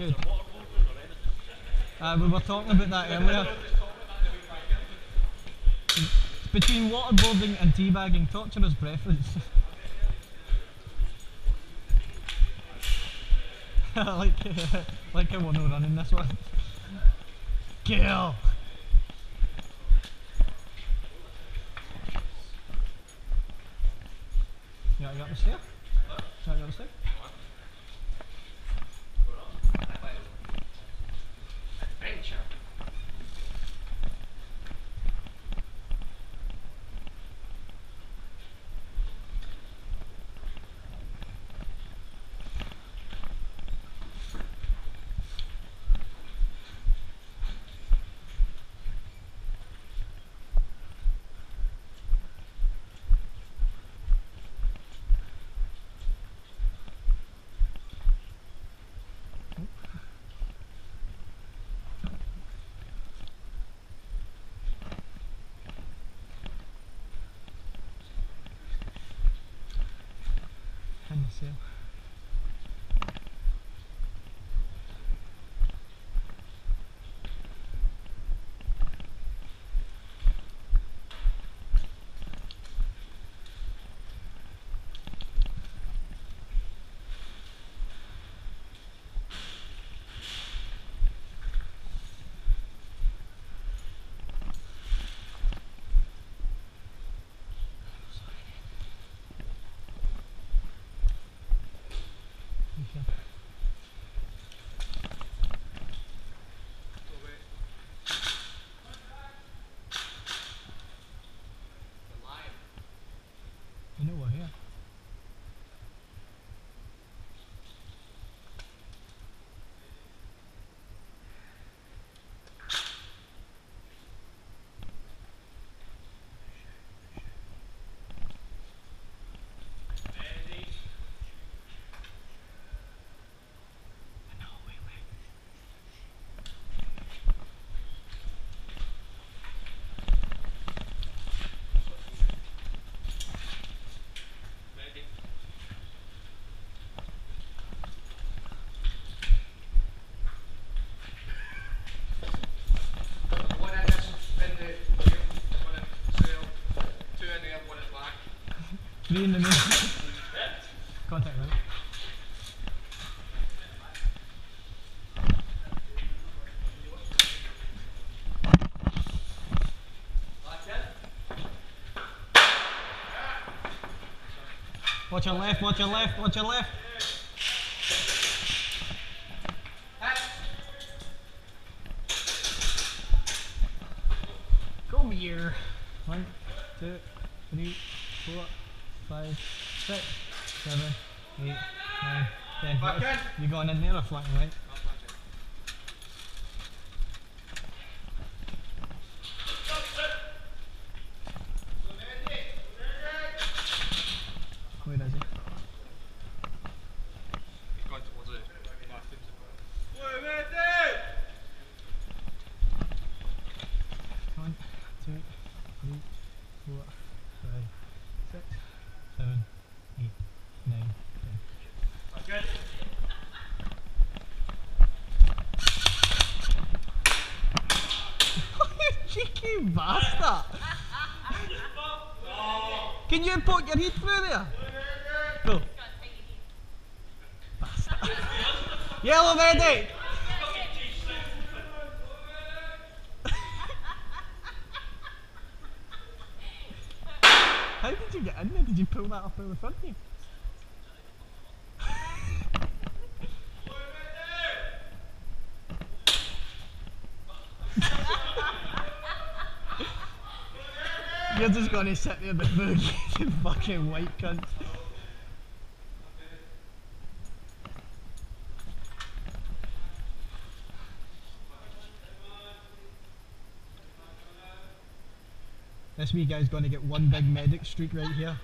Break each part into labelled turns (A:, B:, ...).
A: Good. Uh, we were talking about that earlier. Between waterboarding and teabagging, torturer's preference. I like, like how we're not running this one. Kill! Yeah, I got the stair. Yeah, I got the stair. You know we're here. No, wait, wait.
B: One in this, in the, one in sail, two in there, one in back.
A: Three in the middle. Contact right. Watch your left, watch your left, watch your left. Come here. One, two, three, four, five, six, seven, eight, nine, ten.
B: In.
A: Going in there or flying right? Where is he?
B: He's going towards the bathrooms.
A: One, two, three, four, five, six, seven, eight, nine, ten.
B: Back in.
A: Cheeky bastard! Can you poke your head through there? Go. Bastard. Yellow medic! How did you get in there? Did you pull that up out the front of you? You're just gonna sit there but boogie, you fucking white cunt. This wee guy's gonna get one big medic streak right here.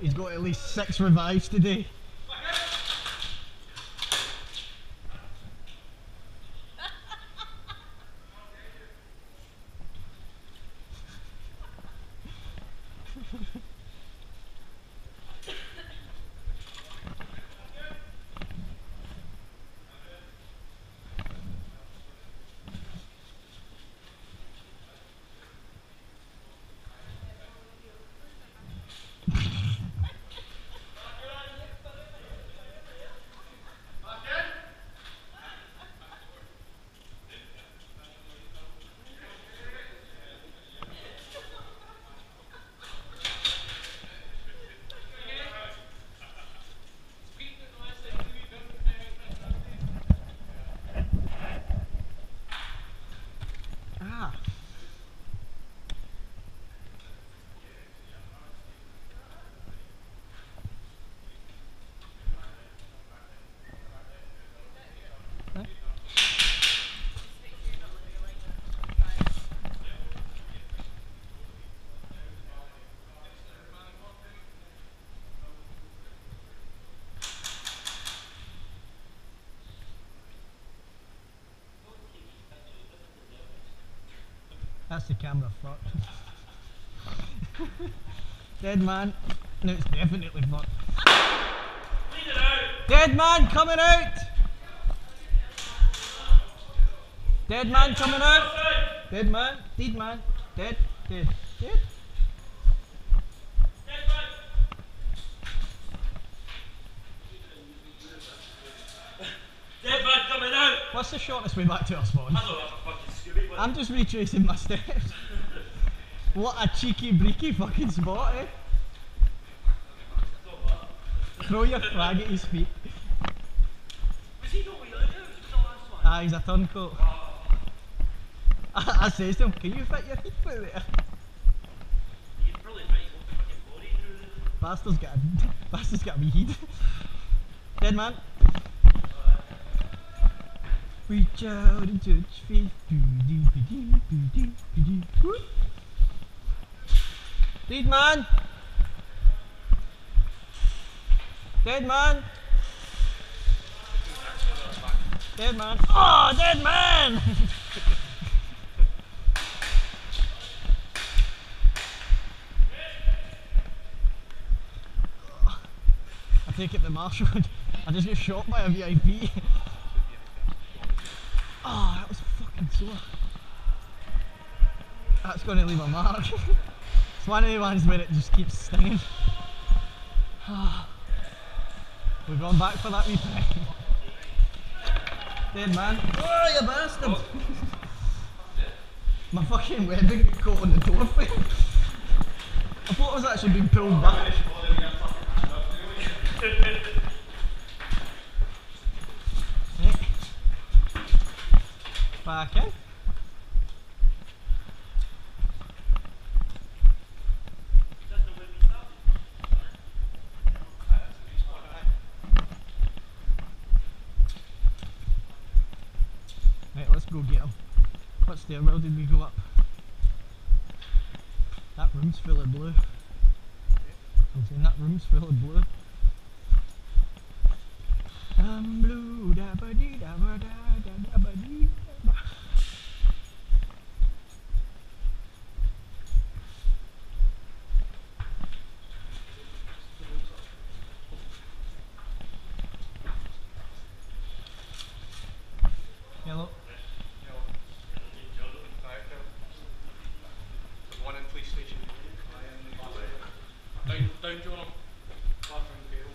A: He's got at least six revives today. That's the camera fucked. Dead man. No, it's definitely fucked. Dead man coming out! Dead man coming out! Dead man, dead man, dead, dead, dead.
C: Dead man coming out!
A: What's the shortest way back to our spawn? I'm just retracing my steps. what a cheeky breaky fucking spot, eh? Throw your flag at his feet. Ah, he's a turncoat. I, I says to him, can you fit your feet through there? Bastard's got a, bastard's got a wee heat. Dead man. Reach out and touch faith. Dead man. Dead man. Dead man. Oh, dead man! I take it the marshal. I just get shot by a VIP. Oh, that was fucking That's going to leave a mark. it's one of the ones where it just keeps stinging. We've gone back for that wee. Dead man. Oh, you bastard! My fucking webbing caught on the door frame. I thought I was actually being pulled back. Right.
C: We.
A: Right, let's go get him. What stairwell did we go up? That room's full of blue. I'm saying that room's full of blue. I'm blue, da ba dee da ba da ba dee da ba. Yellow.
B: One in police station. Down, down, John. Bathroom table.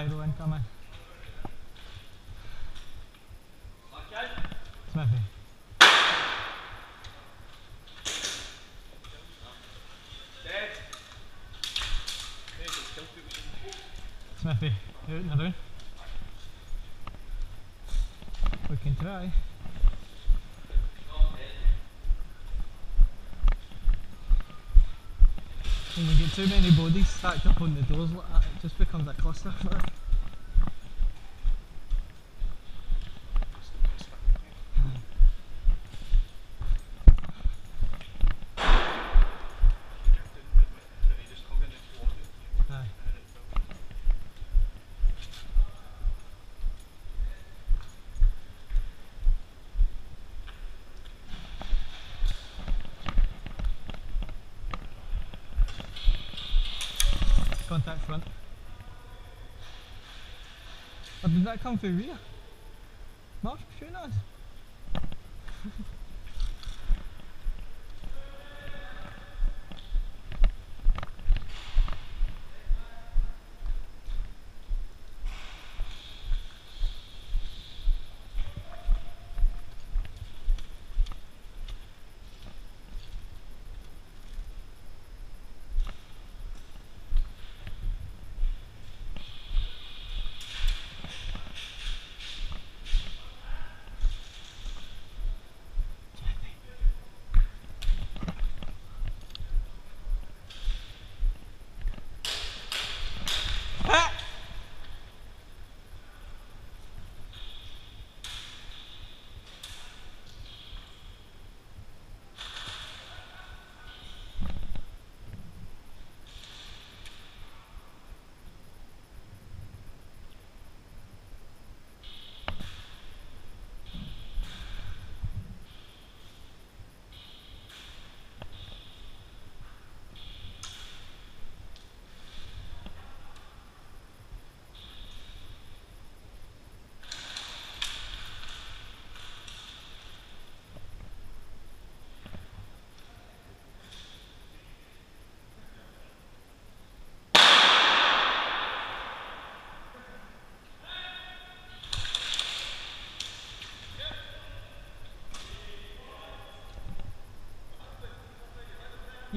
B: There's a skill people.
A: Smithy. Out and around. We can try. When we get too many bodies stacked up on the doors like that, it just becomes a cluster. Contact front. Or did that come through rear? Mark, shooting at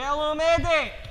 A: us. Yellow medic!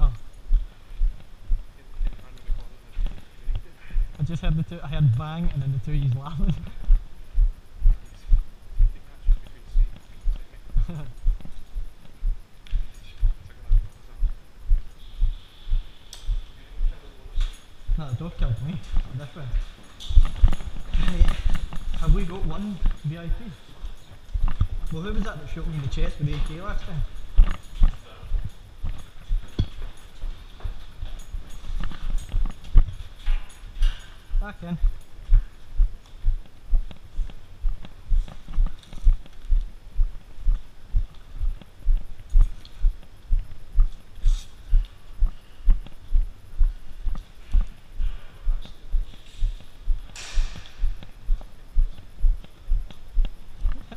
A: Oh.
B: He didn't run in the corner and then he did.
A: I just heard the two, I heard bang and then the two of you laughing.
B: I think that's between Steve and Timmy.
A: no, the dog killed me. Different. Right. Have we got one VIP? Well, who was that that shot me in the chest with the AK last time? Back in.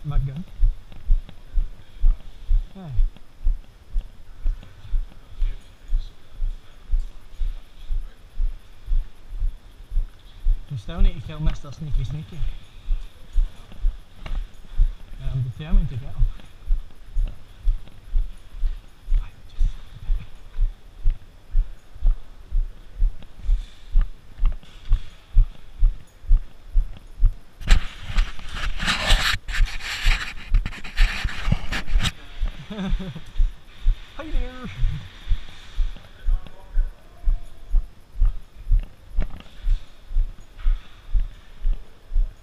A: My gun. Aye. We still need to kill Mr. Sneaky Sneaky. I'm determined to get him. Aye, just- Hi there!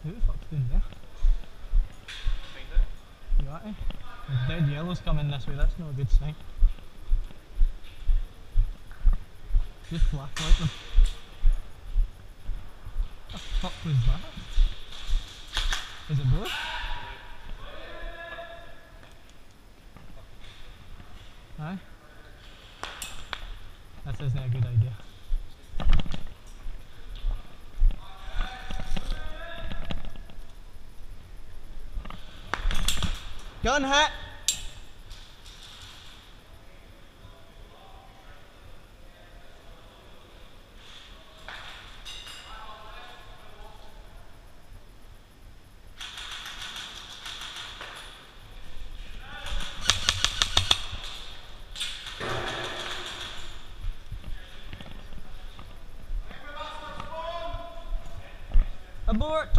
A: Who the fuck's doing there?
B: Find it.
A: You at it? Dead coming this way, that's not a good sign. Just flashlight them. What the fuck was that? Is it blue? Aye? That isn't a good idea. Gun hit! Abort!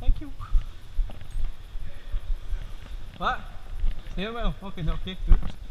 A: Thank you. What? Yeah, well, okay, okay, oops.